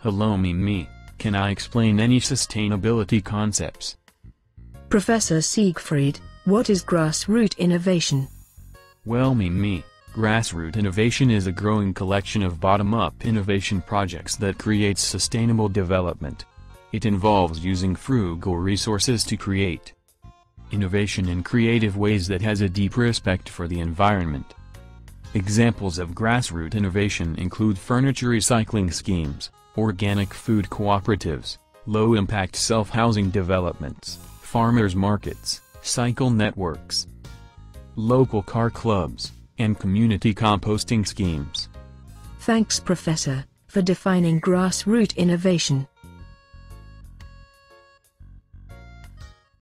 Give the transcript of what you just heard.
Hello me me, can I explain any sustainability concepts? Professor Siegfried, what is grassroot innovation? Well me me, grassroot innovation is a growing collection of bottom-up innovation projects that creates sustainable development. It involves using frugal resources to create innovation in creative ways that has a deep respect for the environment. Examples of grassroot innovation include furniture recycling schemes, organic food cooperatives, low-impact self-housing developments, farmers markets, cycle networks, local car clubs, and community composting schemes. Thanks Professor, for defining grassroots innovation.